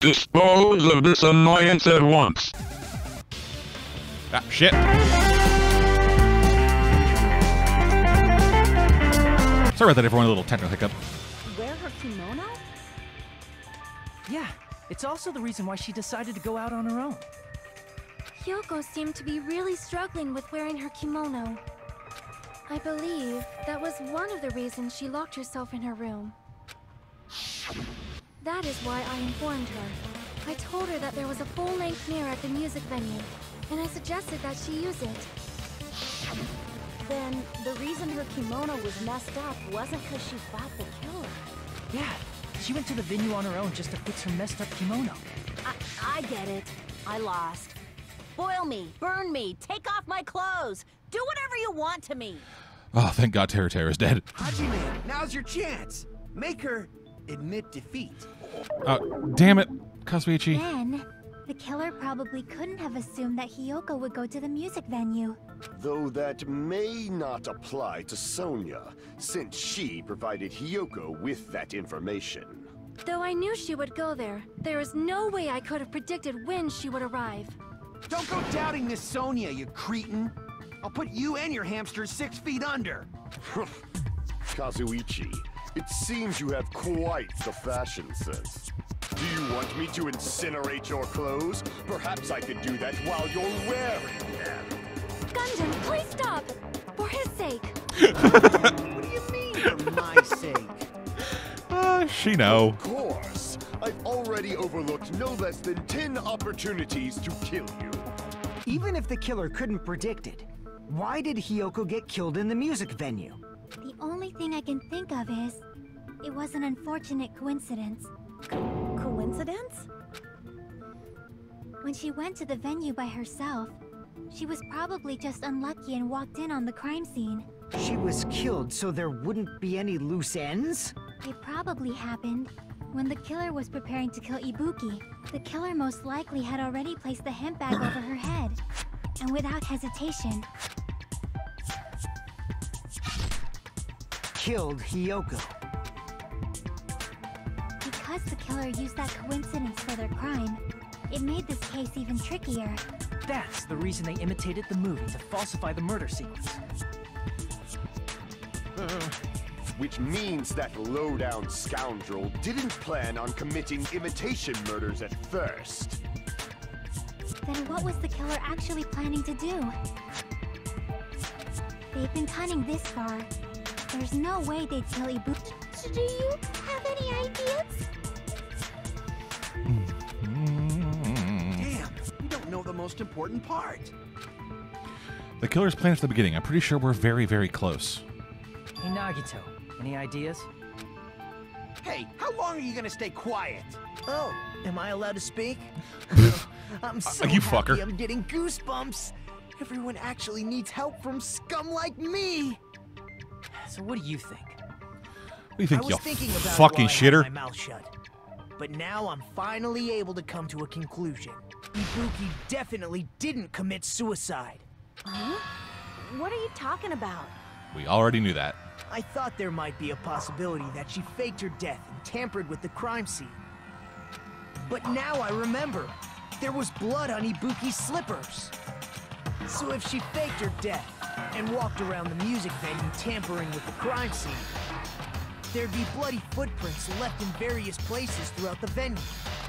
Dispose of this annoyance at once. Ah, shit. Sorry about that, everyone. A little technical hiccup. Wear her kimono? Yeah, it's also the reason why she decided to go out on her own. Hiyoko seemed to be really struggling with wearing her kimono. I believe that was one of the reasons she locked herself in her room. That is why I informed her. I told her that there was a full-length mirror at the music venue, and I suggested that she use it. Then the reason her kimono was messed up wasn't because she fought the killer. Yeah, she went to the venue on her own just to fix her messed up kimono. I, I get it. I lost. Boil me, burn me, take off my clothes. Do whatever you want to me. Oh, thank God Teruteru is dead. Hajime, now's your chance. Make her admit defeat. Uh, damn it, Kazuichi. Then, the killer probably couldn't have assumed that Hiyoko would go to the music venue. Though that may not apply to Sonia, since she provided Hiyoko with that information. Though I knew she would go there, there is no way I could have predicted when she would arrive. Don't go doubting this Sonia, you cretin. I'll put you and your hamsters six feet under. Kazuichi, it seems you have quite the fashion sense. Do you want me to incinerate your clothes? Perhaps I could do that while you're wearing them. Gundham, please stop! For his sake. what do you mean, for my sake? Uh, she know. Of course. I've already overlooked no less than 10 opportunities to kill you. Even if the killer couldn't predict it, why did Hiyoko get killed in the music venue? The only thing I can think of is, it was an unfortunate coincidence. Coincidence? When she went to the venue by herself, she was probably just unlucky and walked in on the crime scene. She was killed so there wouldn't be any loose ends? It probably happened when the killer was preparing to kill Ibuki. The killer most likely had already placed the hemp bag over her head. And without hesitation, Killed Hiyoko. because the killer used that coincidence for their crime, it made this case even trickier. That's the reason they imitated the movie to falsify the murder sequence. Which means that low-down scoundrel didn't plan on committing imitation murders at first. Then what was the killer actually planning to do? They've been cunning this far. There's no way they'd kill Ibuki. Do you have any ideas? Damn, you don't know the most important part. The killer's plan at the beginning. I'm pretty sure we're very, very close. Hey Nagito, any ideas? Hey, how long are you gonna stay quiet? Oh, am I allowed to speak? I'm so Uh, you happy fucker. I'm getting goosebumps. Everyone actually needs help from scum like me. So what do you think? What do you think, I was you thinking about fucking while I had shitter? my mouth shut. But now I'm finally able to come to a conclusion. Ibuki definitely didn't commit suicide. Huh? What are you talking about? We already knew that. I thought there might be a possibility that she faked her death and tampered with the crime scene. But now I remember. There was blood on Ibuki's slippers. So if she faked her death and walked around the music venue tampering with the crime scene, there'd be bloody footprints left in various places throughout the venue.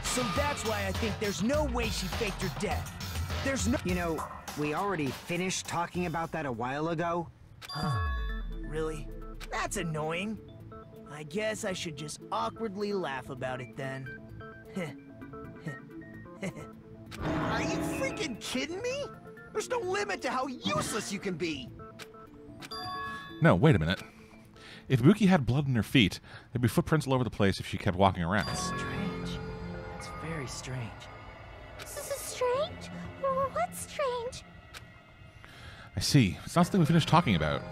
So that's why I think there's no way she faked her death. There's no- You know, we already finished talking about that a while ago. Huh? Really? That's annoying. I guess I should just awkwardly laugh about it then. Are you freaking kidding me? There's no limit to how useless you can be. No, wait a minute. If Ibuki had blood on her feet, there'd be footprints all over the place if she kept walking around. That's Strange. It's very strange. This is strange? What's strange? I see. It's not something we finished talking about.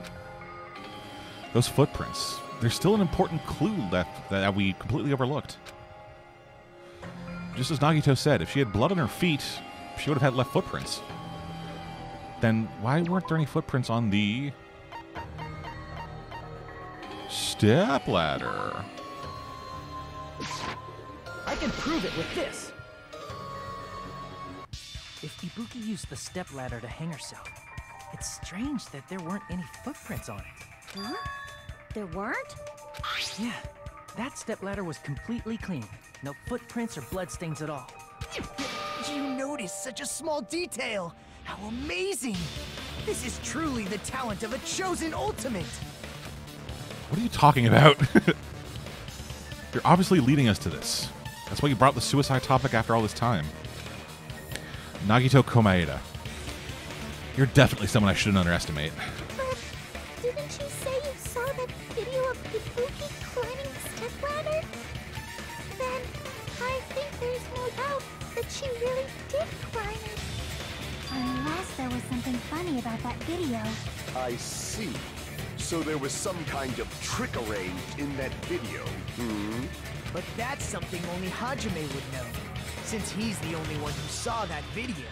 Those footprints. There's still an important clue left that we completely overlooked. Just as Nagito said, if she had blood on her feet, she would have had left footprints. Then why weren't there any footprints on the step ladder? I can prove it with this. If Ibuki used the stepladder to hang herself, it's strange that there weren't any footprints on it. Huh? There weren't? Yeah, that stepladder was completely clean. No footprints or bloodstains at all. You noticed such a small detail! How amazing! This is truly the talent of a chosen ultimate! What are you talking about? You're obviously leading us to this. That's why you brought the suicide topic after all this time. Nagito Komaeda. You're definitely someone I shouldn't underestimate. But didn't you say you saw that video of Ibuki climbing the stepladder? Then I think there's no doubt that she really did climb it. Unless there was something funny about that video. I see. So there was some kind of trick arranged in that video, hmm? But that's something only Hajime would know, since he's the only one who saw that video.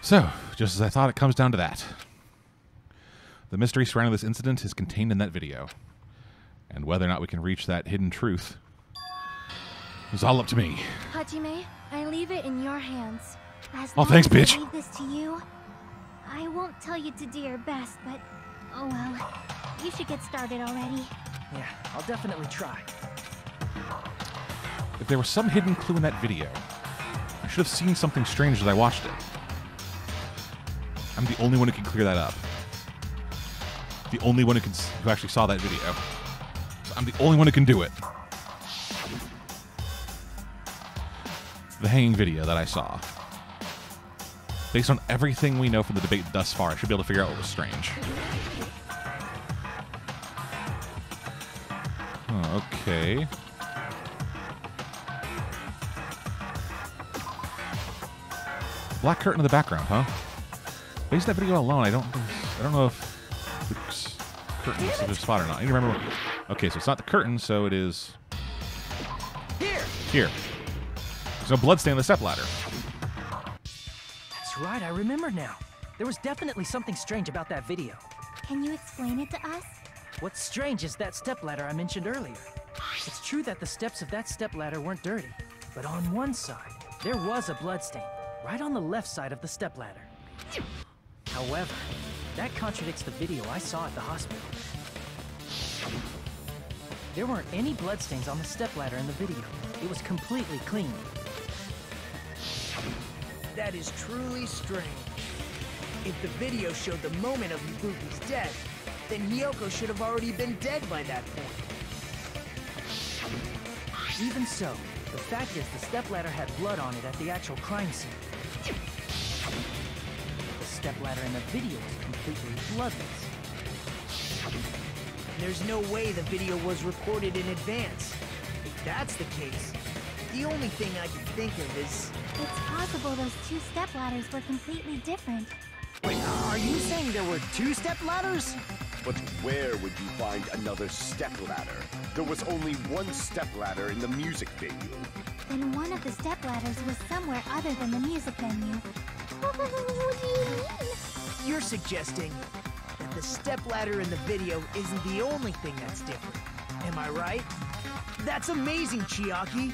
So, just as I thought, it comes down to that. The mystery surrounding this incident is contained in that video. And whether or not we can reach that hidden truth is all up to me. Hajime, I leave it in your hands. As Oh, thanks, as I bitch. leave this to you. I won't tell you to do your best, but oh well. You should get started already. Yeah, I'll definitely try. If there was some hidden clue in that video, I should have seen something strange as I watched it. I'm the only one who can clear that up. The only one who can who actually saw that video. So I'm the only one who can do it. The hanging video that I saw. Based on everything we know from the debate thus far, I should be able to figure out what was strange. Oh, okay. Black curtain in the background, huh? Based on that video alone, I don't, I don't know if Luke's curtain is a spot or not. I need to remember. What, okay, so it's not the curtain, so it is Here! here. There's no bloodstain on the stepladder. That's right, I remember now. There was definitely something strange about that video. Can you explain it to us? What's strange is that stepladder I mentioned earlier. It's true that the steps of that stepladder weren't dirty, but on one side, there was a bloodstain, right on the left side of the stepladder. However, that contradicts the video I saw at the hospital. There weren't any bloodstains on the stepladder in the video. It was completely clean. That is truly strange. If the video showed the moment of Ibuki's death, then Hiyoko should have already been dead by that point. Even so, the fact is the stepladder had blood on it at the actual crime scene. The stepladder in the video was completely bloodless. There's no way the video was recorded in advance. If that's the case, the only thing I can think of is... It's possible those two step ladders were completely different. Wait, are you saying there were two step ladders? But where would you find another step ladder? There was only one step ladder in the music venue. Then one of the step ladders was somewhere other than the music venue. What do you mean? You're suggesting that the step ladder in the video isn't the only thing that's different. Am I right? That's amazing, Chiaki.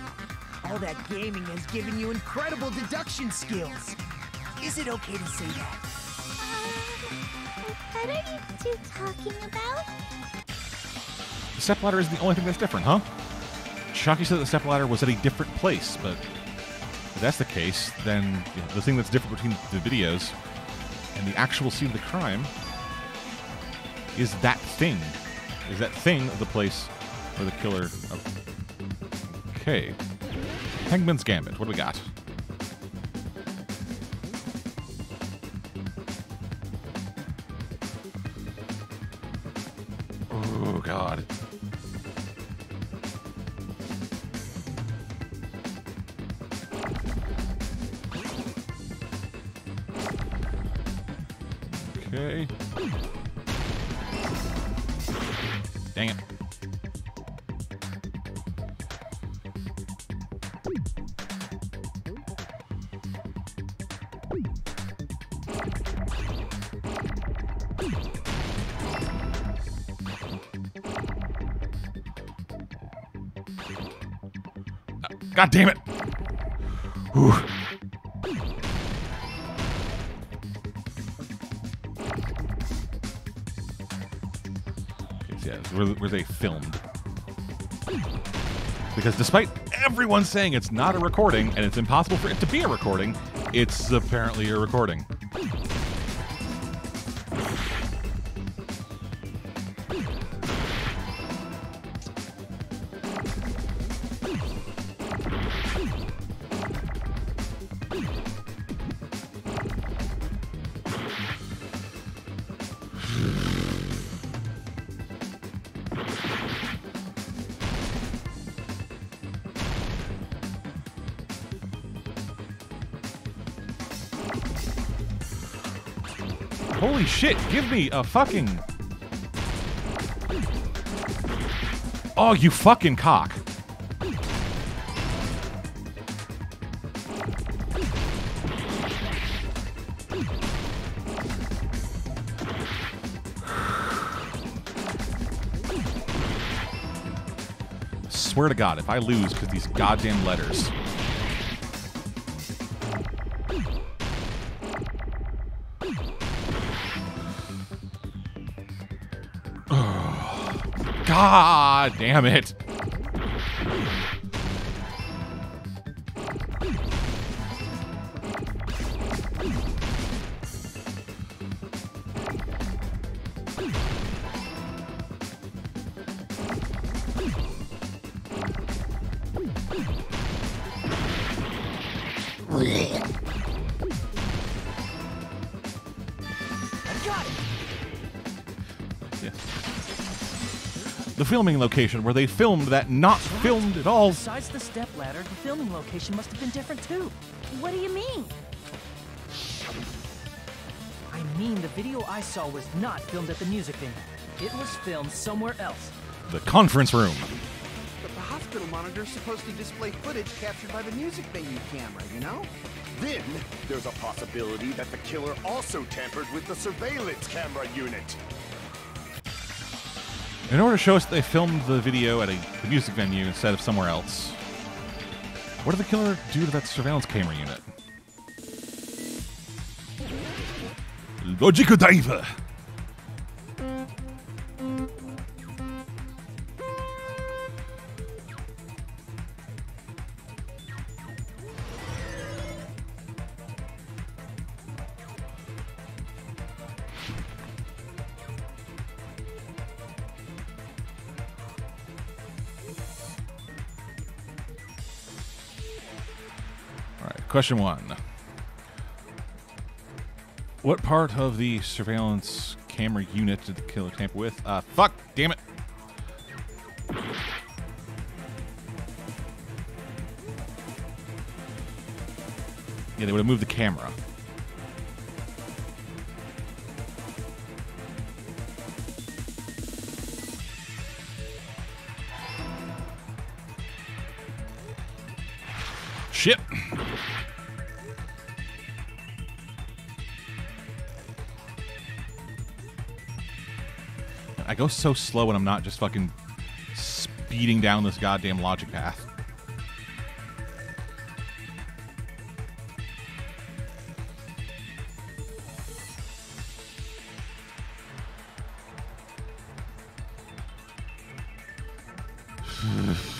All that gaming has given you incredible deduction skills. Is it okay to say that? Uh, what are you two talking about? The stepladder is the only thing that's different, huh? Chiaki said the stepladder was at a different place, but if that's the case, then you know, the thing that's different between the videos and the actual scene of the crime is that thing. Is that thing the place where the killer. Okay. Hangman's Gambit. What do we got? Oh, God. Okay. God damn it! Whew. Okay, so where, where they filmed. Because despite everyone saying it's not a recording and it's impossible for it to be a recording, it's apparently a recording. Shit, give me a fucking. Oh, you fucking cock. Swear to God, if I lose because these goddamn letters. God damn it. Filming location where they filmed that not filmed at all. Besides the step ladder, the filming location must have been different too. What do you mean? I mean, the video I saw was not filmed at the music venue. It was filmed somewhere else. The conference room. But the hospital monitor is supposed to display footage captured by the music venue camera, you know? Then, there's a possibility that the killer also tampered with the surveillance camera unit. In order to show us they filmed the video at a music venue instead of somewhere else, what did the killer do to that surveillance camera unit? Logical diver. Question one. What part of the surveillance camera unit did the killer tamper with? Uh, fuck, damn it. Yeah, they would have moved the camera. Shit. Go so slow when I'm not just fucking speeding down this goddamn logic path.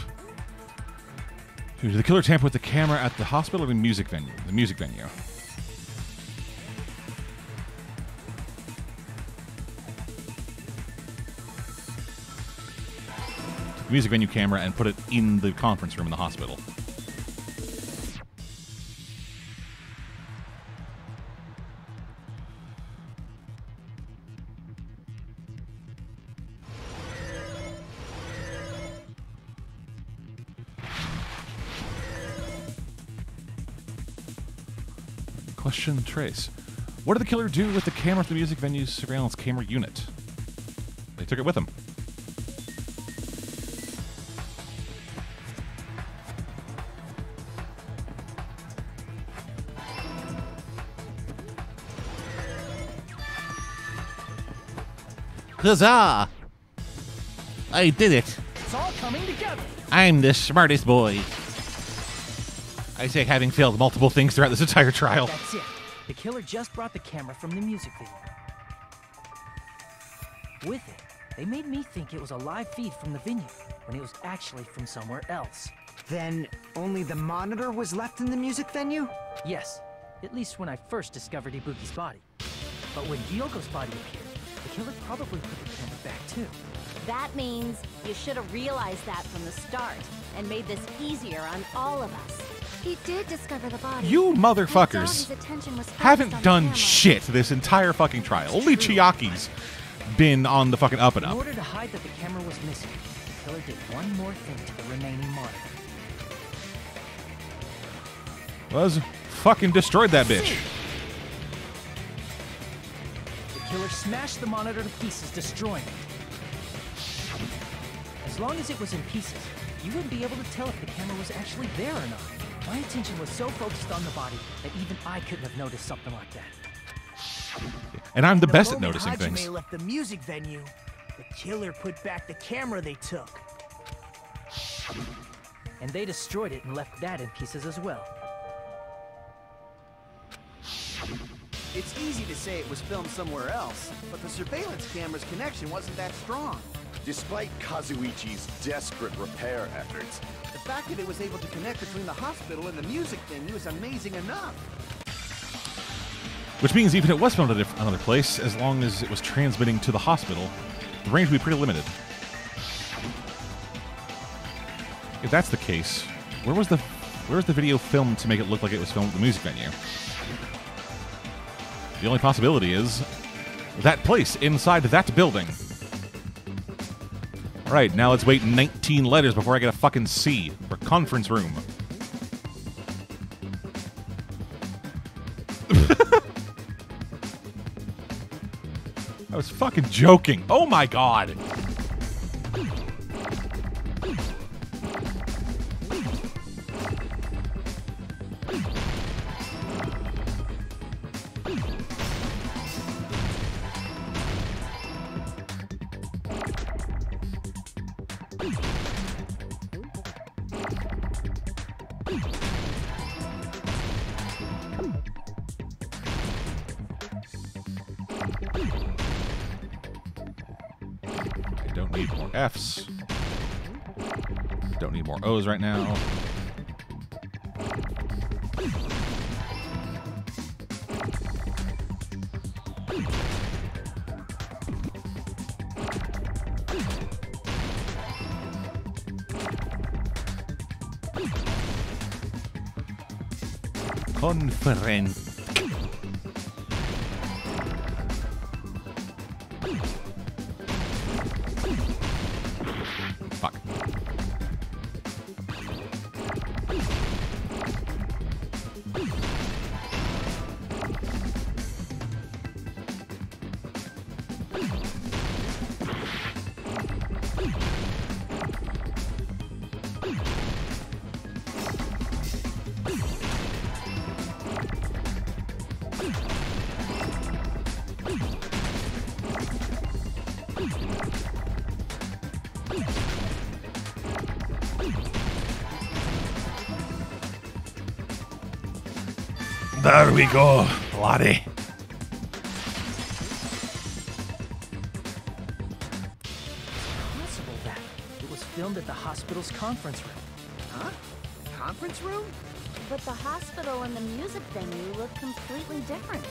The killer tamper with the camera at the hospital or the music venue? The music venue. Music venue camera and put it in the conference room in the hospital. Question trace. What did the killer do with the camera at the music venue's surveillance camera unit? They took it with them. Huzzah! I did it. It's all coming together. I'm the smartest boy. I say having failed multiple things throughout this entire trial. That's it. The killer just brought the camera from the music venue. With it, they made me think it was a live feed from the venue, when it was actually from somewhere else. Then only the monitor was left in the music venue? Yes, at least when I first discovered Ibuki's body. But when Hiyoko's body appeared, the killer probably put the camera back too. That means you should have realized that from the start and made this easier on all of us. He did discover the body. You motherfuckers his attention was focused haven't done shit this entire fucking trial. Only Chiaki's been on the fucking up and In up. order to hide that the camera was missing, the killer did one more thing to the remaining monitor. Was fucking destroyed that bitch. The killer smashed the monitor to pieces, destroying it. As long as it was in pieces, you wouldn't be able to tell if the camera was actually there or not. My attention was so focused on the body that even I couldn't have noticed something like that. And I'm the best at noticing Hajime things. left the music venue, the killer put back the camera they took. And they destroyed it and left that in pieces as well. It's easy to say it was filmed somewhere else, but the surveillance camera's connection wasn't that strong. Despite Kazuichi's desperate repair efforts, The fact that it was able to connect between the hospital and the music venue is amazing enough. Which means even if it was filmed at another place, as long as it was transmitting to the hospital, the range would be pretty limited. If that's the case, where was the where was the video filmed to make it look like it was filmed at the music venue? The only possibility is that place inside that building. All right, now let's wait 19 letters before I get a fucking C for conference room. I was fucking joking. Oh my god. Right now. Conference. We go, laddie. Possible that it was filmed at the hospital's conference room. Huh? Conference room? But the hospital and the music venue look completely different.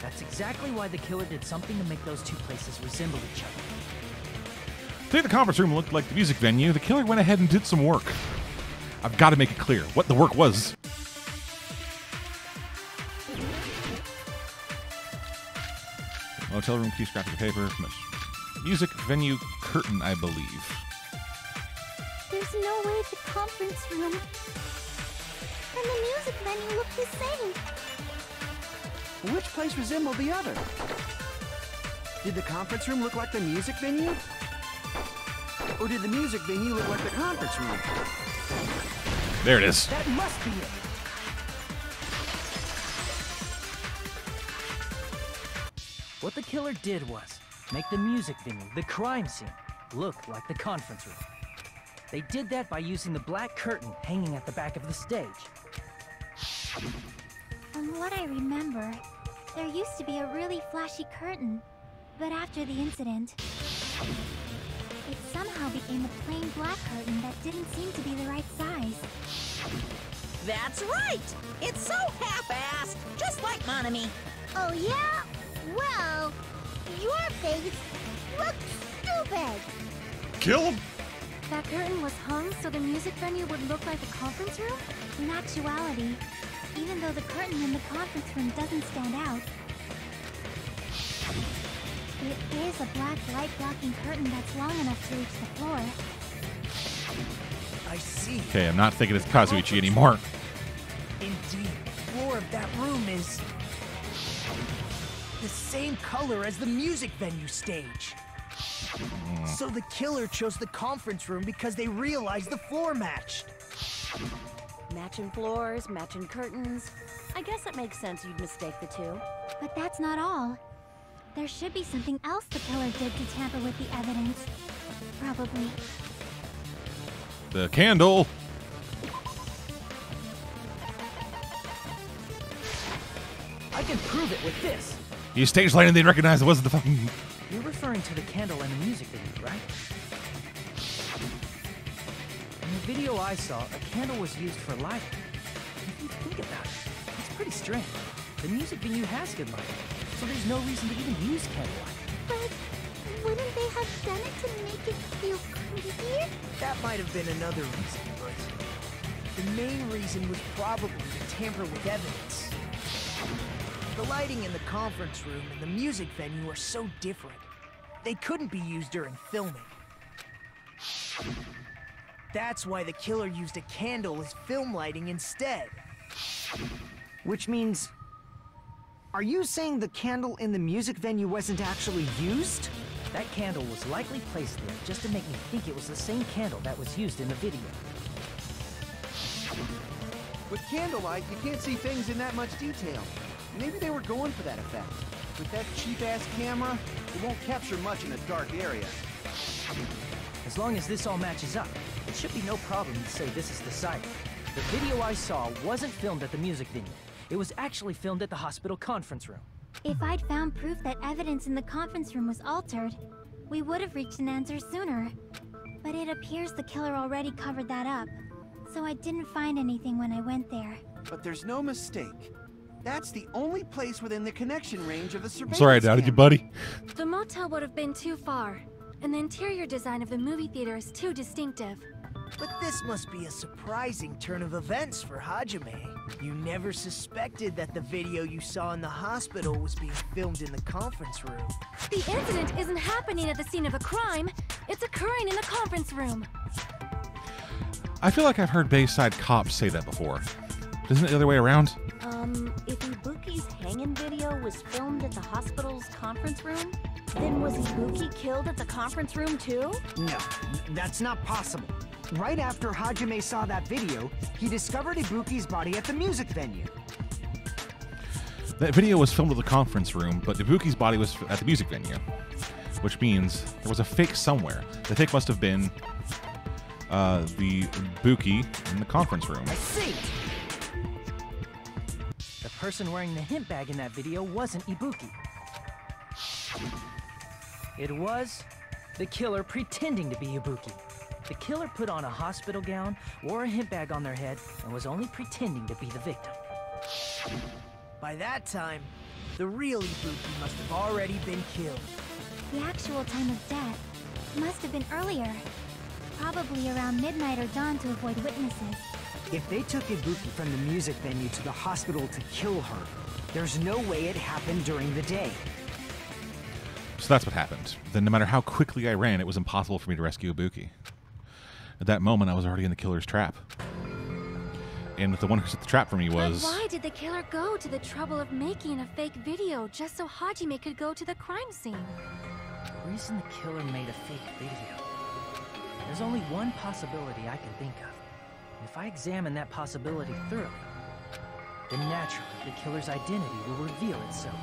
That's exactly why the killer did something to make those two places resemble each other. Today the conference room looked like the music venue. The killer went ahead and did some work. I've got to make it clear what the work was. Motel room, key scrapbook paper, music venue curtain, I believe. There's no way the conference room and the music venue look the same. Which place resembled the other? Did the conference room look like the music venue? Or did the music venue look like the conference room? There it is. That must be it. What the killer did was make the music venue, the crime scene, look like the conference room. They did that by using the black curtain hanging at the back of the stage. From what I remember, there used to be a really flashy curtain. But after the incident, it somehow became a plain black curtain that didn't seem to be the right size. That's right! It's so half-assed, just like Monomi. Oh yeah? Well, your face looks stupid! Kill him! That curtain was hung so the music venue would look like a conference room? In actuality, even though the curtain in the conference room doesn't stand out, it is a black light blocking curtain that's long enough to reach the floor. I see. Okay, I'm not thinking it's Kazuichi anymore. Indeed, the floor of that room is the same color as the music venue stage. So the killer chose the conference room because they realized the floor matched. Matching floors, matching curtains. I guess it makes sense you'd mistake the two. But that's not all. There should be something else the killer did to tamper with the evidence. Probably. The candle. I can prove it with this. You stage lighting, they recognize it wasn't the fucking. You're referring to the candle in the music video, right? In the video I saw, a candle was used for lighting. If you think about it, it's pretty strange. The music venue has good lighting, so there's no reason to even use candlelight. But wouldn't they have done it to make it feel creepier? That might have been another reason, but the main reason was probably to tamper with evidence. The lighting in the conference room and the music venue are so different. They couldn't be used during filming. That's why the killer used a candle as film lighting instead. Which means. Are you saying the candle in the music venue wasn't actually used? That candle was likely placed there just to make me think it was the same candle that was used in the video. With candlelight, you can't see things in that much detail. Maybe they were going for that effect. With that cheap-ass camera, it won't capture much in a dark area. As long as this all matches up, it should be no problem to say this is the site. The video I saw wasn't filmed at the music venue. It was actually filmed at the hospital conference room. If I'd found proof that evidence in the conference room was altered, we would have reached an answer sooner. But it appears the killer already covered that up, so I didn't find anything when I went there. But there's no mistake. That's the only place within the connection range of the surveillance Sorry I doubted you, buddy. The motel would have been too far, and the interior design of the movie theater is too distinctive. But this must be a surprising turn of events for Hajime. You never suspected that the video you saw in the hospital was being filmed in the conference room. The incident isn't happening at the scene of a crime, it's occurring in the conference room. I feel like I've heard Bayside cops say that before. Isn't it the other way around? Um, if Ibuki's hanging video was filmed at the hospital's conference room, then was Ibuki killed at the conference room too? No, that's not possible. Right after Hajime saw that video, he discovered Ibuki's body at the music venue. That video was filmed at the conference room, but Ibuki's body was at the music venue. Which means there was a fake somewhere. The fake must have been uh, the Ibuki in the conference room. I see! Person wearing the hemp bag in that video wasn't Ibuki. It was the killer pretending to be Ibuki. The killer put on a hospital gown, wore a hemp bag on their head, and was only pretending to be the victim. By that time, the real Ibuki must have already been killed. The actual time of death must have been earlier. Probably around midnight or dawn to avoid witnesses. If they took Ibuki from the music venue to the hospital to kill her, there's no way it happened during the day. So that's what happened. Then, no matter how quickly I ran, it was impossible for me to rescue Ibuki. At that moment, I was already in the killer's trap. And the one who set the trap for me was. But why did the killer go to the trouble of making a fake video just so Hajime could go to the crime scene? The reason the killer made a fake video. There's only one possibility I can think of. And if I examine that possibility thoroughly, then naturally the killer's identity will reveal itself.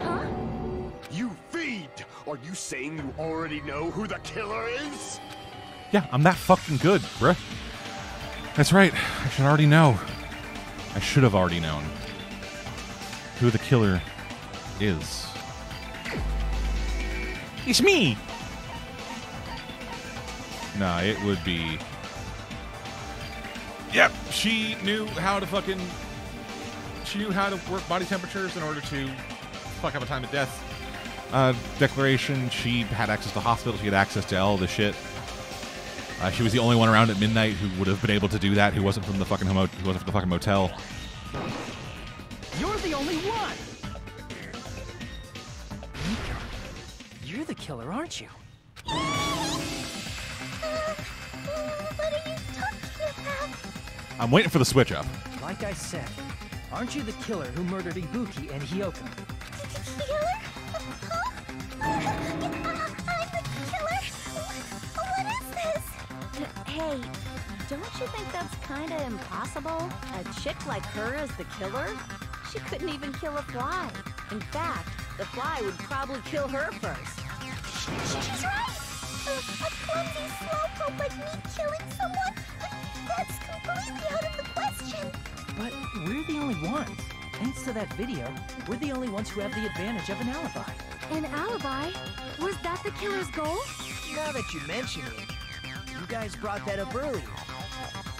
Huh? You feed! Are you saying you already know who the killer is? Yeah, I'm that fucking good, bruh. That's right. I should already know. I should have already known who the killer is. It's me! Nah, it would be. Yep, she knew how to fucking. She knew how to work body temperatures in order to fuck up a time of death uh, declaration. She had access to hospitals. She had access to all the shit. Uh, she was the only one around at midnight who would have been able to do that. Who wasn't from the fucking homo- who wasn't from the fucking motel. You're the only one! You're the killer, aren't you? I'm waiting for the switch up. Like I said, aren't you the killer who murdered Ibuki and Hiyoko? Killer? Huh? I'm the killer? What is this? Hey, don't you think that's kinda impossible? A chick like her as the killer? She couldn't even kill a fly. In fact, the fly would probably kill her first. She's right! A, a clumsy slowpoke like me killing someone? Uh, that's completely out of the question! But we're the only ones. Thanks to that video, we're the only ones who have the advantage of an alibi. An alibi? Was that the killer's goal? Now that you mention it, you guys brought that up earlier.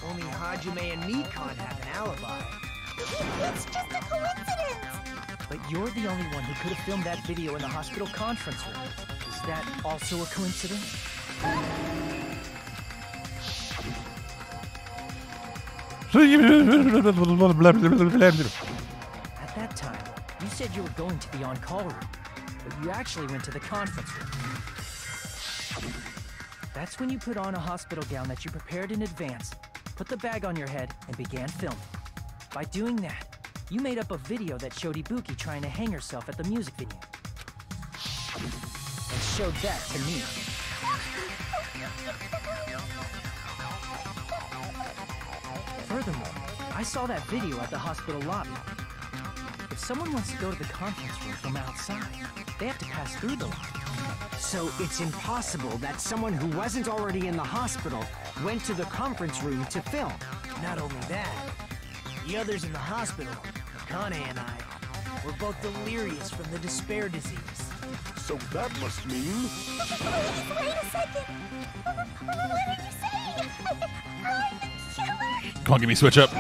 Only Hajime and me can't have an alibi. It's just a coincidence! But you're the only one who could have filmed that video in the hospital conference room. Is that also a coincidence? At that time, you said you were going to the on-call room, but you actually went to the conference room. That's when you put on a hospital gown that you prepared in advance, put the bag on your head, and began filming. By doing that, you made up a video that showed Ibuki trying to hang herself at the music venue. And showed that to me. Saw that video at the hospital lobby. If someone wants to go to the conference room from outside, they have to pass through the lobby. So it's impossible that someone who wasn't already in the hospital went to the conference room to film. Not only that, the others in the hospital, Kane and I, were both delirious from the despair disease. So that must mean... Please, wait a second! What are you saying? I'm the killer? Come on, give me switch up.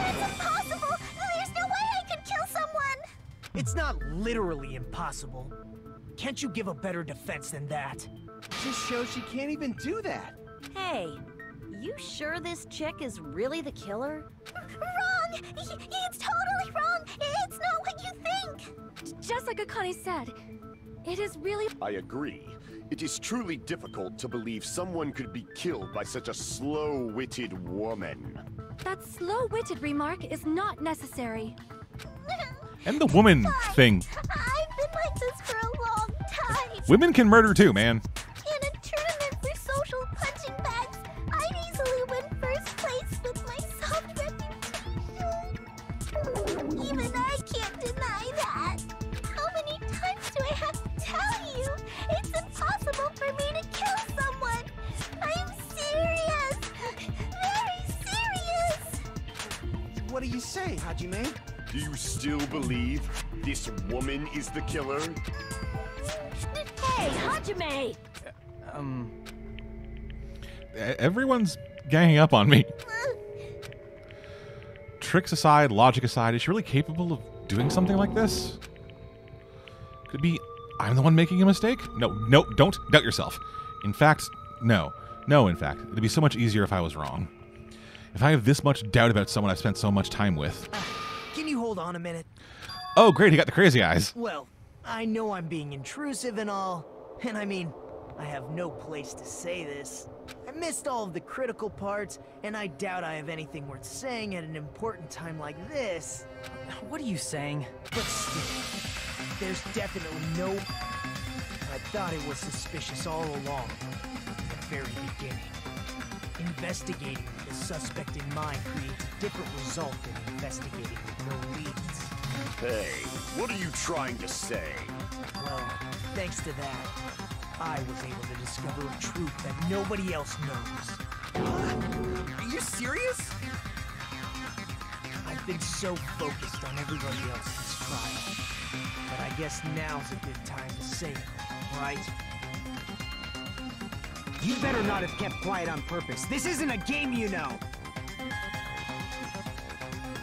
It's not literally impossible. Can't you give a better defense than that? Just shows she can't even do that. Hey, you sure this chick is really the killer? Wrong! Y- It's totally wrong! It's not what you think! Just like Akane said, it is really I agree. It is truly difficult to believe someone could be killed by such a slow-witted woman. that slow-witted remark is not necessary. And the woman thing. I've been like this for a long time! Women can murder too, man. In a tournament for social punching bags, I'd easily win first place with my soft reputation. Even I can't deny that. How many times do I have to tell you? It's impossible for me to kill someone. I'm serious. Very serious. What do you say, Hajime? Do you still believe this woman is the killer? Hey, Hajime! Um, E- Everyone's ganging up on me. Tricks aside, logic aside, is she really capable of doing something like this? Could be I'm the one making a mistake? No, no, don't doubt yourself. In fact, no. No, in fact. It'd be so much easier if I was wrong. If I have this much doubt about someone I've spent so much time with. Can you hold on a minute? Oh, great, he got the crazy eyes. Well, I know I'm being intrusive and all, and I mean, I have no place to say this. I missed all of the critical parts, and I doubt I have anything worth saying at an important time like this. what are you saying? But still, there's definitely no... I thought it was suspicious all along, from the very beginning. Investigating with the suspect in mind creates a different result than investigating with no leads. Hey, what are you trying to say? Well, thanks to that, I was able to discover a truth that nobody else knows. Are you serious? I've been so focused on everybody else's trial. But I guess now's a good time to say it, right? You better not have kept quiet on purpose. This isn't a game, you know.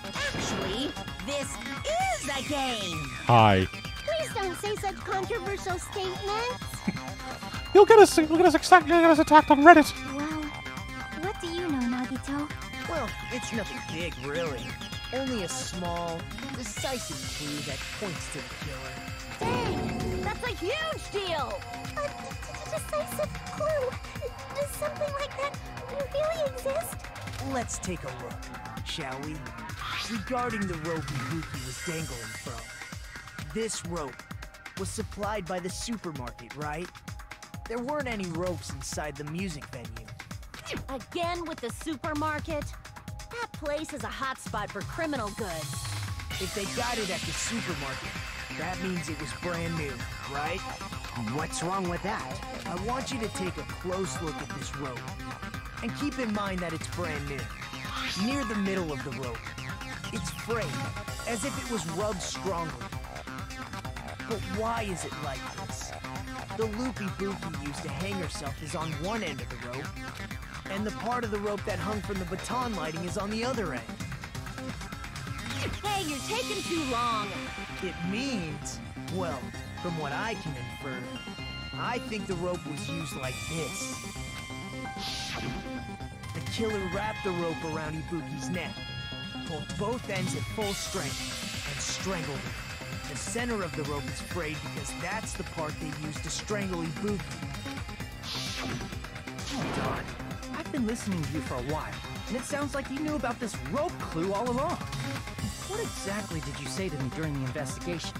Actually, this is a game. Hi. Please don't say such controversial statements. You'll get us. You'll get us. Attacked, you'll get us attacked on Reddit. Well, what do you know, Nagito? Well, it's nothing big, really. Only a small, decisive clue that points to the killer. Dang, that's a huge deal. Uh, a d- d- decisive clue. Does something like that really exist? Let's take a look, shall we? Regarding the rope Ibuki was dangling from. This rope was supplied by the supermarket, right? There weren't any ropes inside the music venue. Again with the supermarket? That place is a hotspot for criminal goods. If they got it at the supermarket, that means it was brand new, right? What's wrong with that? I want you to take a close look at this rope. And keep in mind that it's brand new. Near the middle of the rope, it's frayed, as if it was rubbed strongly. But why is it like this? The loopy Ibuki used to hang herself is on one end of the rope, and the part of the rope that hung from the baton lighting is on the other end. Hey, you're taking too long. It means, well, from what I can infer, I think the rope was used like this. The killer wrapped the rope around Ibuki's neck, pulled both ends at full strength, and strangled her. The center of the rope is frayed because that's the part they used to strangle Ibuki. Don, I've been listening to you for a while, and it sounds like you knew about this rope clue all along. What exactly did you say to me during the investigation?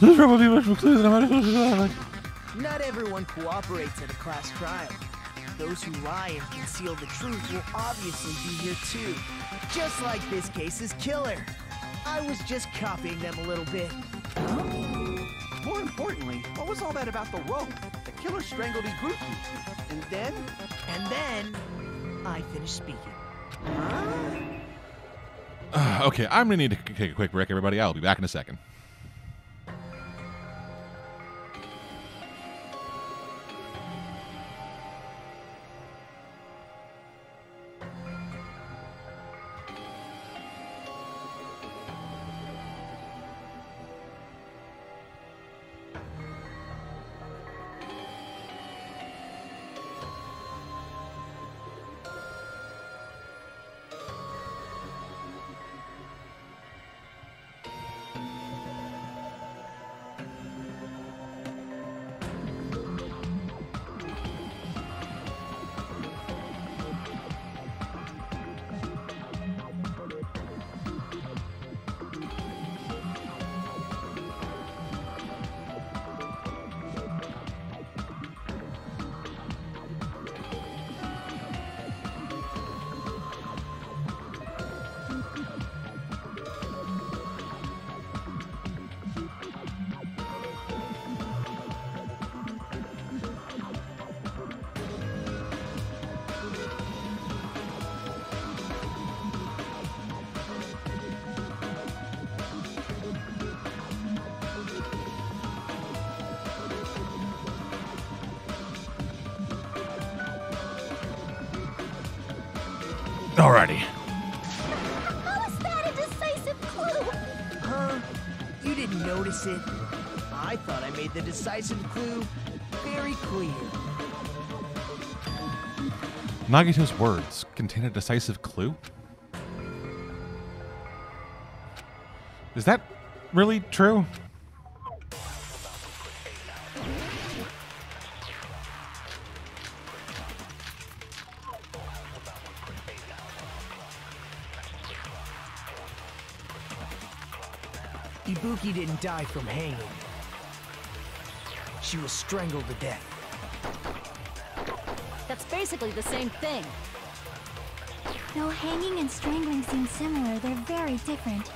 Will be much more clear than I might have Not everyone cooperates at a class trial. Those who lie and conceal the truth will obviously be here too. Just like this case's killer. I was just copying them a little bit. More importantly, what was all that about the rope? The killer strangled Ibuki. And then? And then, I finished speaking. okay, I'm gonna need to take a quick break, everybody. I'll be back in a second. Didn't notice it? I thought I made the decisive clue very clear. Nagito's words contain a decisive clue? Is that really true? Ibuki didn't die from hanging. She was strangled to death. That's basically the same thing. Though hanging and strangling seem similar, they're very different.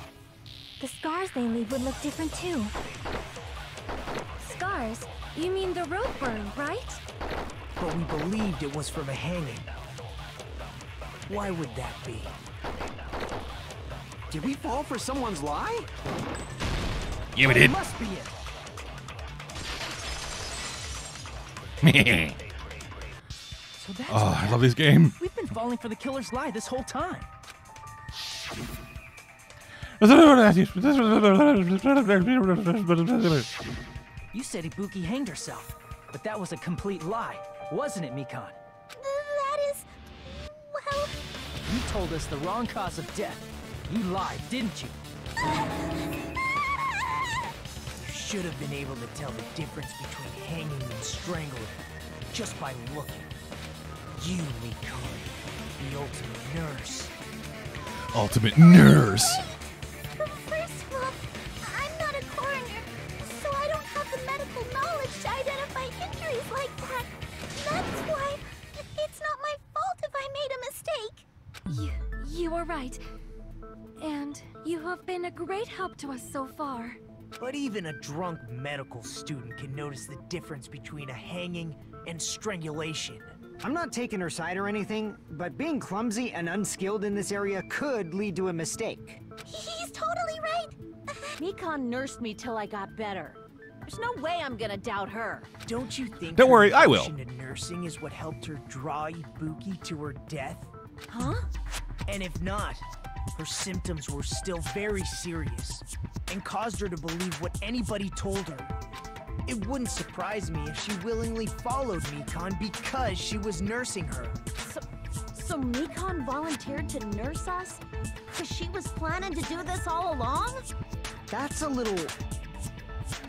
The scars they leave would look different too. Scars? You mean the rope burn, right? But we believed it was from a hanging. Why would that be? Did we fall for someone's lie? Yeah, we That did. must be it. So that's oh, I love this game. We've been falling for the killer's lie this whole time. You said Ibuki hanged herself, but that was a complete lie, wasn't it, Mikan? That is. Well. You told us the wrong cause of death. You lied, didn't you? Uh, You should have been able to tell the difference between hanging and strangling just by looking. You, Mikan, the ultimate nurse. Ultimate nurse. First of all, I'm not a coroner, so I don't have the medical knowledge to identify injuries like that. That's why it's not my fault if I made a mistake. You, you are right. And you have been a great help to us so far. But even a drunk medical student can notice the difference between a hanging and strangulation. I'm not taking her side or anything, but being clumsy and unskilled in this area could lead to a mistake. He's totally right. Mikan nursed me till I got better. There's no way I'm gonna doubt her. Don't you think Don't worry, I will. devotion to nursing is what helped her draw Ibuki to her death? Huh? And if not, her symptoms were still very serious and caused her to believe what anybody told her. It wouldn't surprise me if she willingly followed Mikan because she was nursing her. So, so Mikan volunteered to nurse us? Cause she was planning to do this all along? That's a little.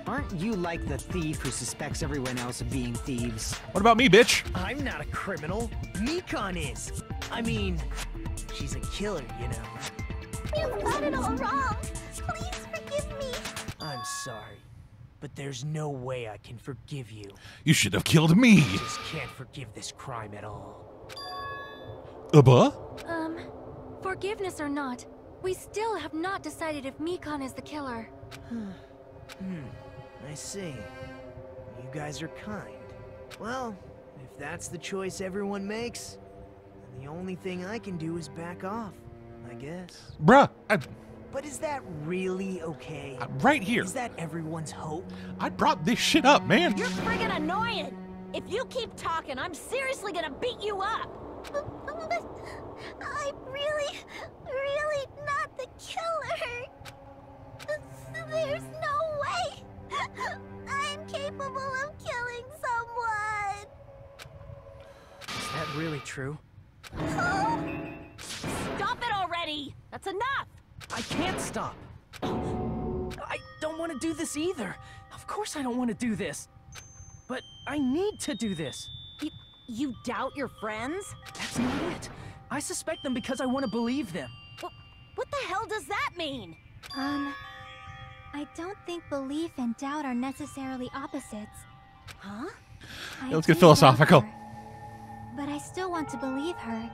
Aren't you like the thief who suspects everyone else of being thieves? What about me, bitch? I'm not a criminal. Mikan is. I mean, she's a killer, you know. You've got it all wrong. Please forgive me. I'm sorry, but there's no way I can forgive you. You should have killed me. I just can't forgive this crime at all. Abba? Um, forgiveness or not, we still have not decided if Mikan is the killer. Hmm, I see. You guys are kind. Well, if that's the choice everyone makes, then the only thing I can do is back off, I guess. Bruh, I, But is that really okay? I'm right here. Is that everyone's hope? I brought this shit up, man. You're friggin' annoying! If you keep talking, I'm seriously gonna beat you up! But I'm really, really not the killer. There's no way I'm capable of killing someone. Is that really true? Oh. Stop it already! That's enough! I can't stop. I don't want to do this either. Of course I don't want to do this. But I need to do this. You, you doubt your friends? That's not it. I suspect them because I want to believe them. What, what the hell does that mean? Um, I don't think belief and doubt are necessarily opposites. Huh? I Yeah, let's get philosophical. her, But I still want to believe her.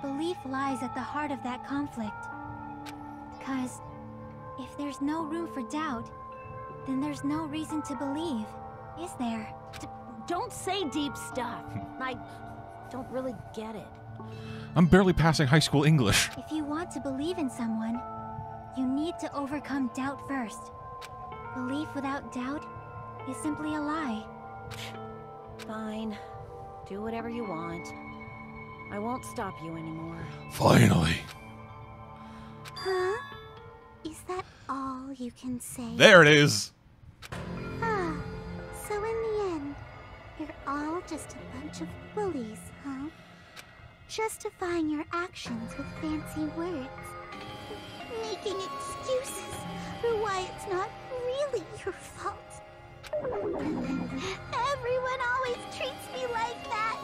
Belief lies at the heart of that conflict. Cause if there's no room for doubt, then there's no reason to believe, is there? D- don't say deep stuff. I don't really get it. I'm barely passing high school English. If you want to believe in someone, you need to overcome doubt first. Belief without doubt is simply a lie. Fine. Do whatever you want. I won't stop you anymore. Finally. Huh? Is that all you can say? There it is. Ah, so in the end, you're all just a bunch of bullies, huh? Justifying your actions with fancy words. Making excuses for why it's not really your fault. Everyone always treats me like that.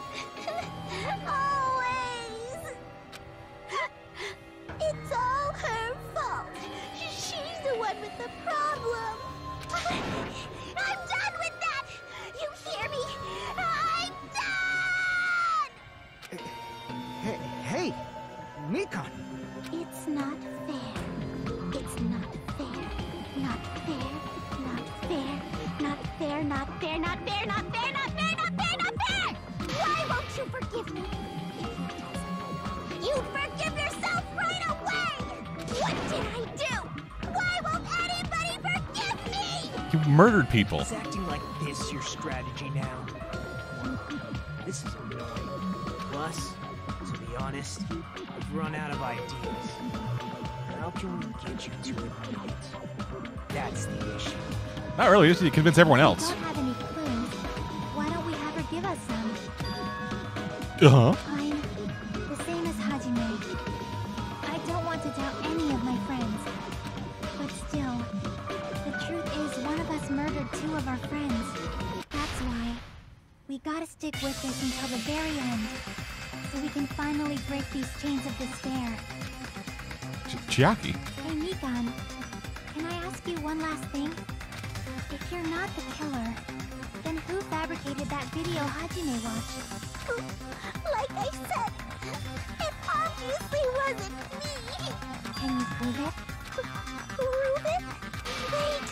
always. It's all her. One with the problem. I'm done with that! You hear me? I'm done! Hey, hey, Mikan. It's not murdered people. Is acting like this your strategy now? This is annoying. Plus, to be honest, I've run out of ideas. How can we get you to admit it? That's the issue. Not really. You just need to convince everyone We else. don't have Chiaki. Hey, Mikan, can I ask you one last thing? If you're not the killer, then who fabricated that video Hajime watched? Like I said, it obviously wasn't me. Can you prove it? Prove it? Wait.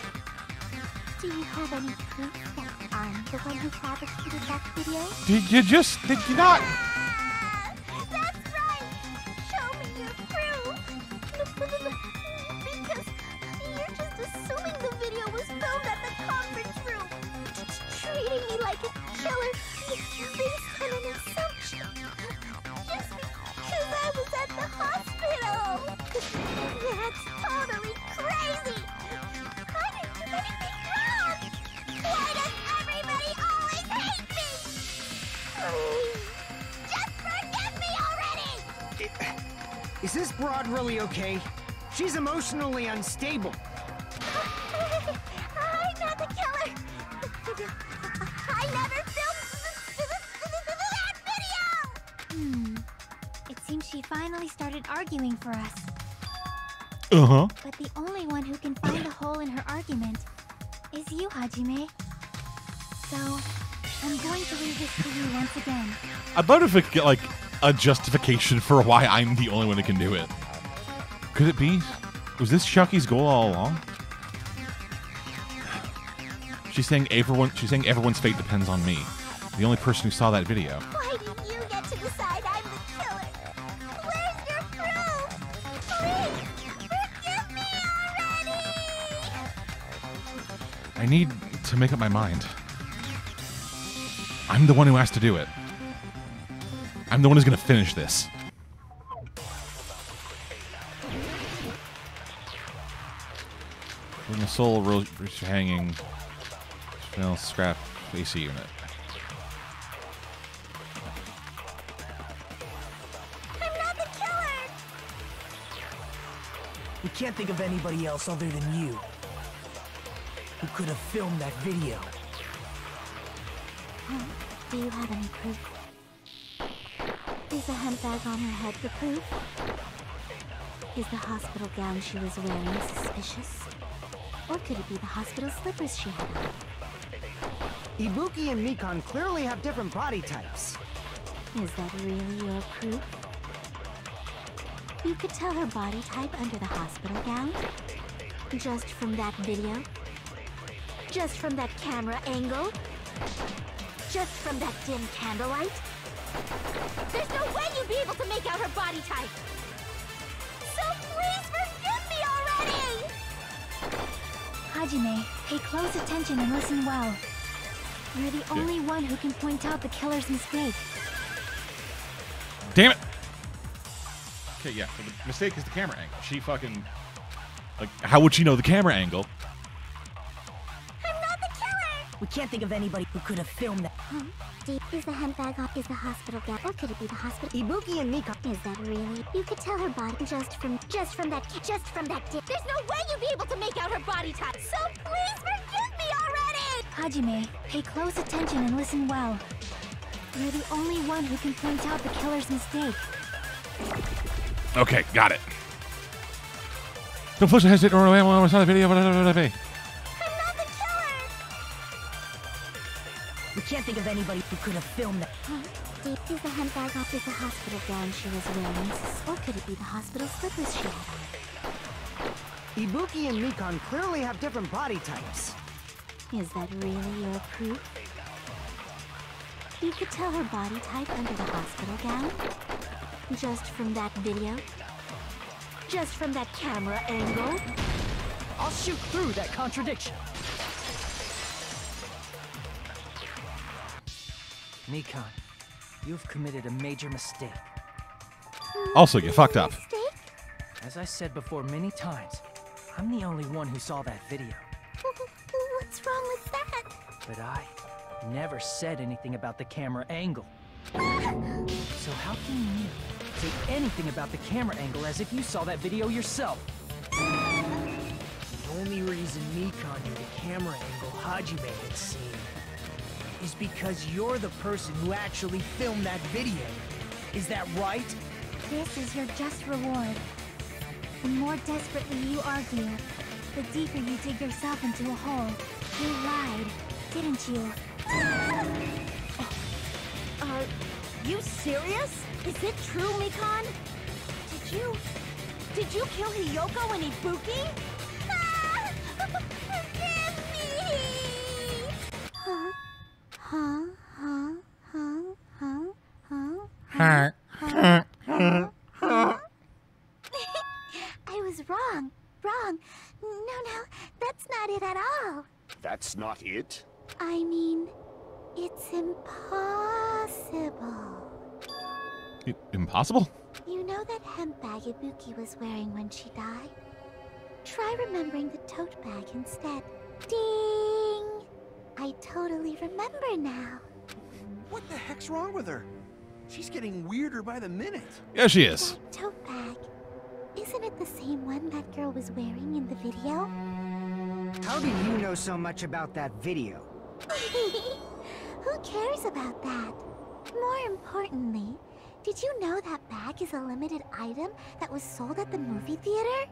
Do you have any proof that I'm the one who fabricated that video? Did you just? Did you not? Just forgive me already! Is this broad really okay? She's emotionally unstable. I'm not the killer! I never filmed that video! Hmm. It seems she finally started arguing for us. Uh huh. But the only one who can find a hole in her argument is you, Hajime. So, I'm going to read this to you once again. I'd love if we could get like a justification for why I'm the only one who can do it. Could it be? Was this Chiaki's goal all along? She's saying everyone. She's saying everyone's fate depends on me. The only person who saw that video. Why do you get to decide I'm the killer? Where's your proof? Please, forgive me already! I need to make up my mind. I'm the one who has to do it. I'm the one who's gonna finish this. When the soul ro- reach hanging, smell scrap AC unit. I'm not the killer! We can't think of anybody else other than you who could have filmed that video. Do you have any proof? Is the handbag on her head the proof? Is the hospital gown she was wearing suspicious? Or could it be the hospital slippers she had on? Ibuki and Mikan clearly have different body types. Is that really your proof? You could tell her body type under the hospital gown? Just from that video? Just from that camera angle? Just from that dim candlelight? There's no way you'd be able to make out her body type! So please forgive me already! Hajime, pay close attention and listen well. You're the only one who can point out the killer's mistake. Damn it! Okay, yeah. So the mistake is the camera angle. She fucking like. How would she know the camera angle? We can't think of anybody who could have filmed that. Huh? Deep is the handbag off is the hospital gown, or could it be the hospital? Ibuki and Mikan. Is that really? You could tell her body just from just from that just from that dip. There's no way you'd be able to make out her body type! So please forgive me already! Hajime, pay close attention and listen well. You're the only one who can point out the killer's mistake. Okay, got it. Don't push the hesitate or away when I saw the video. We can't think of anybody who could have filmed that. Huh? Deep is the handbag off is the hospital gown she was wearing, or could it be the hospital slippers she had on? Ibuki and Mikan clearly have different body types. Is that really your proof? You could tell her body type under the hospital gown? Just from that video? Just from that camera angle? I'll shoot through that contradiction. Mikan, you've committed a major mistake. Also, you fucked up. Mistake? As I said before many times, I'm the only one who saw that video. What's wrong with that? But I never said anything about the camera angle. So how can you say anything about the camera angle as if you saw that video yourself? The only reason Mikan knew the camera angle Hajime had seen is because you're the person who actually filmed that video. Is that right? This is your just reward. The more desperately you argue, the deeper you dig yourself into a hole. You lied, didn't you? Uh, are you serious? Is it true, Mikan? Did you... Did you kill Hiyoko and Ibuki? I was wrong. Wrong. No, no, that's not it at all. That's not it? I mean, it's impossible. I- Impossible? You know that hemp bag Ibuki was wearing when she died? Try remembering the tote bag instead. Ding! I totally remember now. What the heck's wrong with her? She's getting weirder by the minute. Yeah, she is. That tote bag. Isn't it the same one that girl was wearing in the video? How do you know so much about that video? Who cares about that? More importantly, did you know that bag is a limited item that was sold at the movie theater?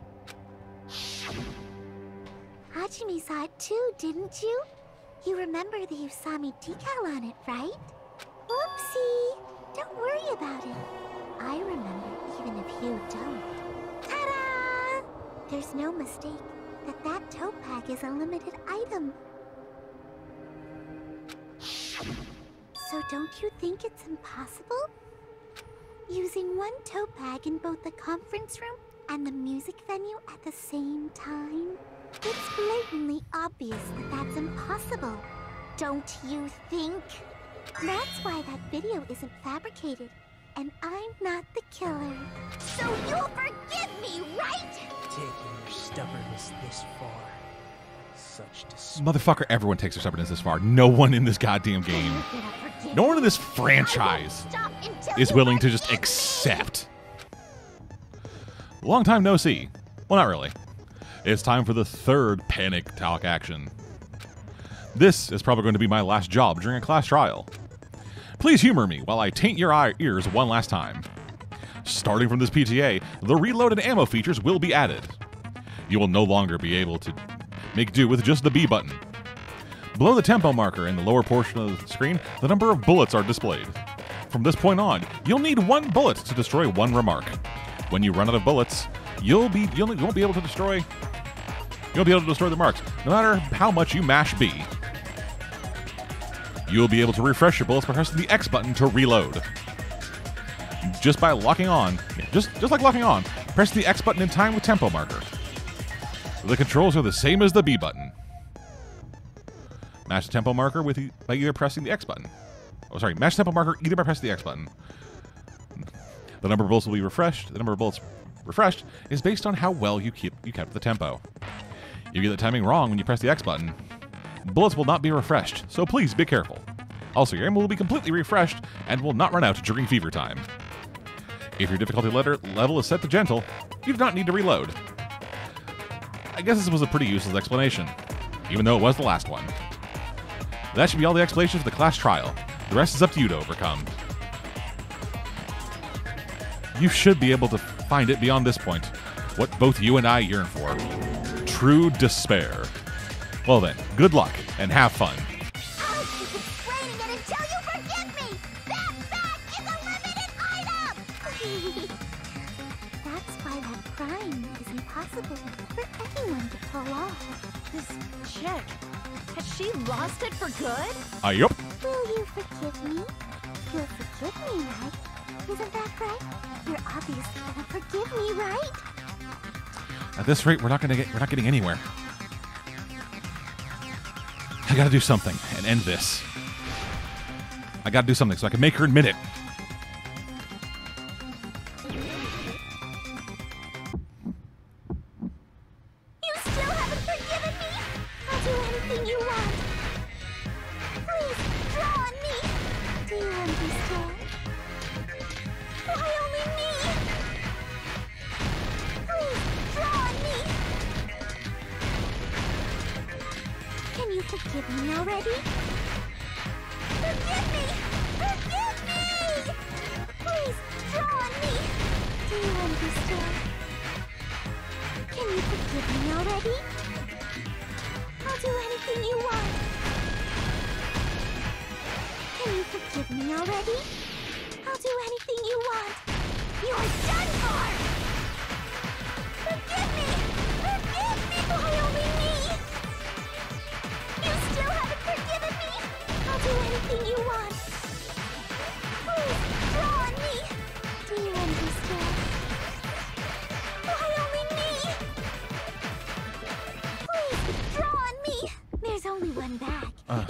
Hajime saw it too, didn't you? You remember the Usami decal on it, right? Whoopsie! Don't worry about it. I remember even if you don't. Ta-da! There's no mistake that that tote bag is a limited item. So don't you think it's impossible? Using one tote bag in both the conference room and the music venue at the same time? It's blatantly obvious that that's impossible. Don't you think? That's why that video isn't fabricated, and I'm not the killer. So you'll forgive me, right? Taking your stubbornness this far. Such dis- Motherfucker, everyone takes their stubbornness this far. No one in this goddamn game, no one in this franchise is willing to just forgive me. accept. Long time no see. Well, not really. It's time for the third panic talk action. This is probably going to be my last job during a class trial. Please humor me while I taint your ears one last time. Starting from this PTA, the reload and ammo features will be added. You will no longer be able to make do with just the B button. Below the tempo marker in the lower portion of the screen, the number of bullets are displayed. From this point on, you'll need one bullet to destroy one remark. When you run out of bullets, you'll be you'll, you won't be able to destroy you'll be able to destroy the marks, no matter how much you mash B. You'll be able to refresh your bullets by pressing the X button to reload. Just by locking on, just just like locking on, press the X button in time with tempo marker. The controls are the same as the B button. Match the tempo marker with e- by either pressing the X button. Oh, sorry, match tempo marker either by pressing the X button. The number of bullets will be refreshed. The number of bullets refreshed is based on how well you keep you kept the tempo. If you get the timing wrong when you press the X button, bullets will not be refreshed, so please be careful. Also, your aim will be completely refreshed and will not run out during fever time. If your difficulty letter level is set to gentle, you do not need to reload. I guess this was a pretty useless explanation, even though it was the last one. That should be all the explanations for the class trial. The rest is up to you to overcome. You should be able to find it beyond this point. What both you and I yearn for. True despair. Well then, good luck and have fun. I'll keep explaining it until you forgive me! That bag is a limited item! That's why that crime is impossible for anyone to pull off. This chick, has she lost it for good? Uh, yup. Will you forgive me? You'll forgive me, right? Isn't that right? You're obviously gonna forgive me, right? At this rate, we're not gonna get we're not getting anywhere. I gotta do something and end this. I gotta do something so I can make her admit it.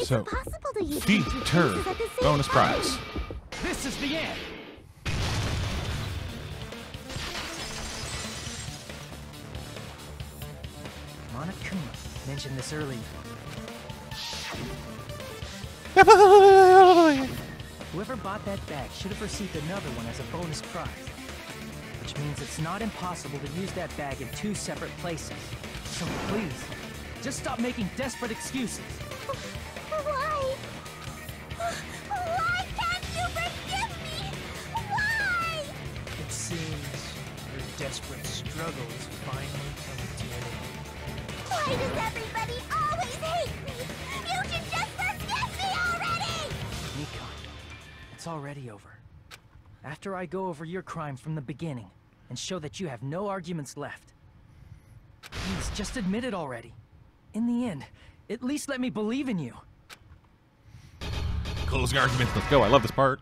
It's so, impossible to use Deter pieces at the same bonus time. prize. This is the end. Monokuma mentioned this earlier. Whoever bought that bag should have received another one as a bonus prize. Which means it's not impossible to use that bag in two separate places. So please, just stop making desperate excuses. it's already over. After I go over your crime from the beginning and show that you have no arguments left. Please, just admit it already. In the end, at least let me believe in you. Closing arguments, Let's go. I love this part.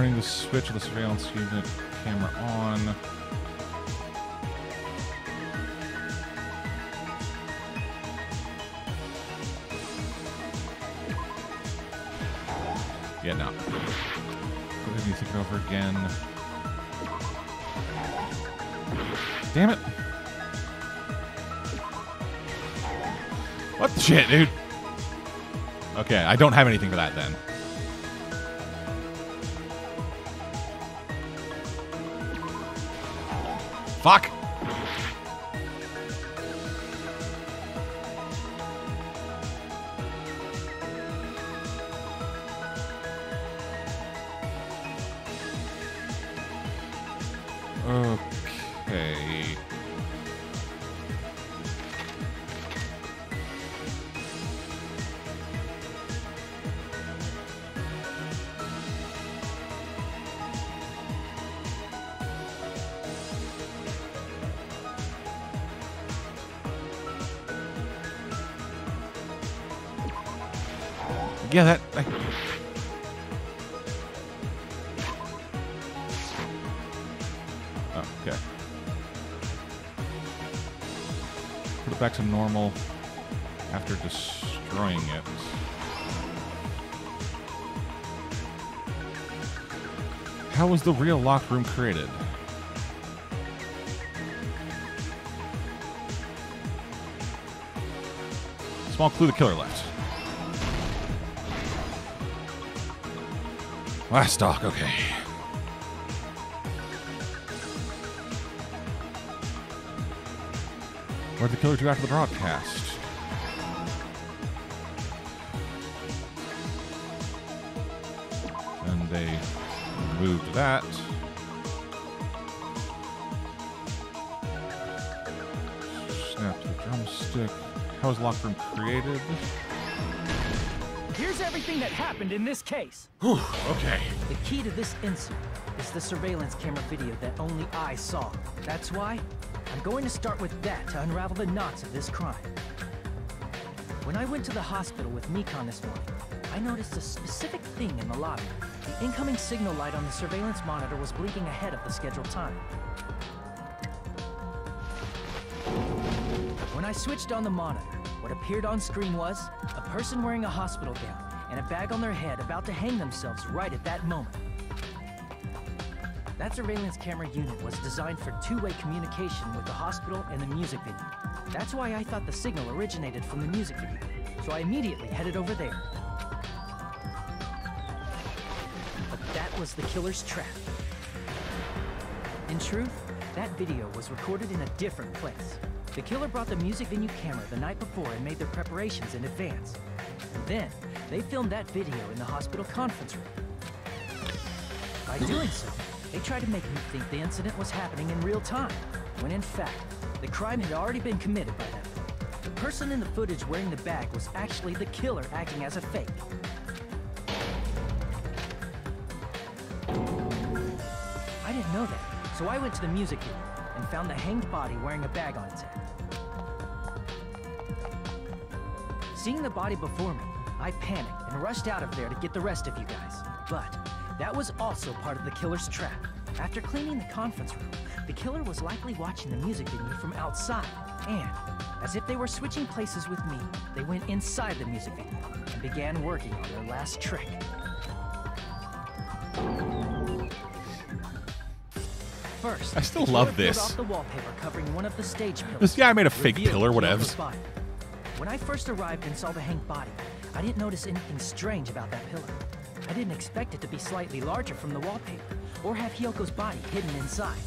Turning the switch of the surveillance unit camera on. Yeah, no. And think it over again. Damn it. What the shit, dude? Okay, I don't have anything for that then. Fuck! The real locked room created? Small clue the killer left. Last stock, okay. Where'd the killer do after the broadcast? And they moved that. Snap to the drumstick. How was locker room created? Here's everything that happened in this case. Whew, okay. The key to this incident is the surveillance camera video that only I saw. That's why I'm going to start with that to unravel the knots of this crime. When I went to the hospital with Mikan this morning, I noticed a specific thing in the lobby. The incoming signal light on the surveillance monitor was blinking ahead of the scheduled time. When I switched on the monitor, what appeared on screen was a person wearing a hospital gown and a bag on their head about to hang themselves right at that moment. That surveillance camera unit was designed for two-way communication with the hospital and the music venue. That's why I thought the signal originated from the music venue, so I immediately headed over there. Was the killer's trap. In truth, that video was recorded in a different place. The killer brought the music venue camera the night before and made their preparations in advance. And then, they filmed that video in the hospital conference room. By doing so, they tried to make me think the incident was happening in real time, when in fact, the crime had already been committed by them. The person in the footage wearing the bag was actually the killer acting as a fake. So I went to the music venue and found the hanged body wearing a bag on its head. Seeing the body before me, I panicked and rushed out of there to get the rest of you guys. But that was also part of the killer's trap. After cleaning the conference room, the killer was likely watching the music venue from outside. And, as if they were switching places with me, they went inside the music venue and began working on their last trick. First, I still love this. Off the wallpaper covering one of the stage pillars. This guy made a fake pillar, whatever. When I first arrived and saw the Hank body, I didn't notice anything strange about that pillar. I didn't expect it to be slightly larger from the wallpaper, or have Hiyoko's body hidden inside.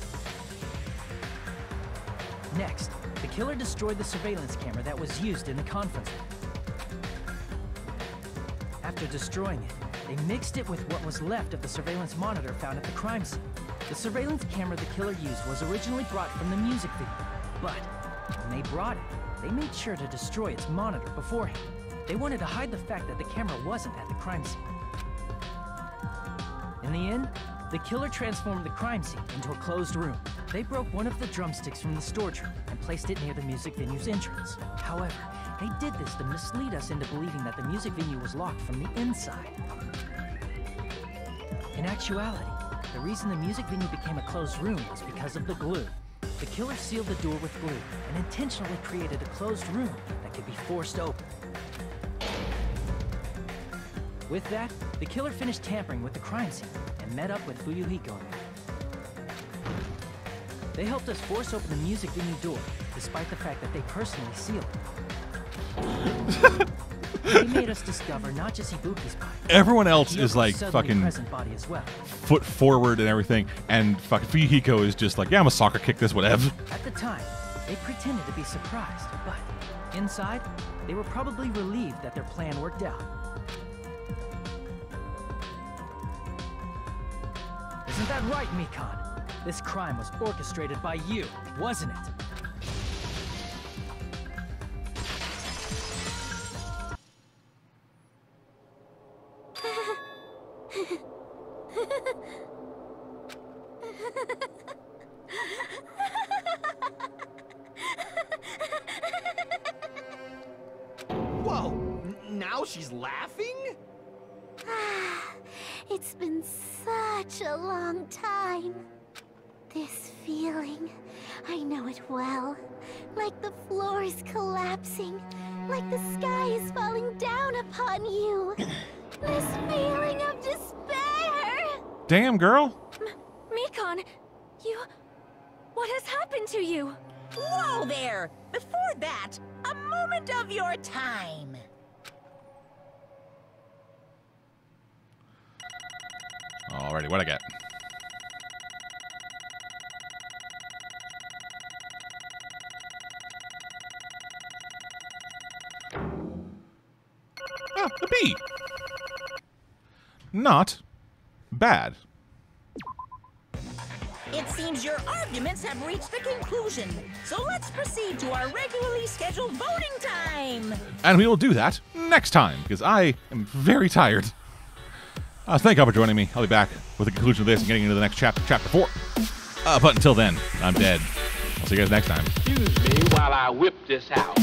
Next, the killer destroyed the surveillance camera that was used in the conference room. After destroying it, they mixed it with what was left of the surveillance monitor found at the crime scene. The surveillance camera the killer used was originally brought from the music video, but when they brought it, they made sure to destroy its monitor beforehand. They wanted to hide the fact that the camera wasn't at the crime scene. In the end, the killer transformed the crime scene into a closed room. They broke one of the drumsticks from the storage room and placed it near the music venue's entrance. However, they did this to mislead us into believing that the music venue was locked from the inside. In actuality, the reason the music venue became a closed room was because of the glue. The killer sealed the door with glue and intentionally created a closed room that could be forced open. With that, the killer finished tampering with the crime scene and met up with Fuyuhiko. They helped us force open the music venue door, despite the fact that they personally sealed it. they made us discover not just Ibuki's body. Everyone else is like fucking body as well. foot forward and everything, and fucking Fuyuhiko is just like, yeah, I'm a soccer kick this, whatever. At the time, they pretended to be surprised, but inside, they were probably relieved that their plan worked out. Isn't that right, Mikan? This crime was orchestrated by you, wasn't it? Girl. official voting time! And we will do that next time, because I am very tired. Uh, thank y'all for joining me. I'll be back with the conclusion of this and getting into the next chapter, chapter four. Uh, but until then, I'm dead. I'll see you guys next time. Excuse me while I whip this out.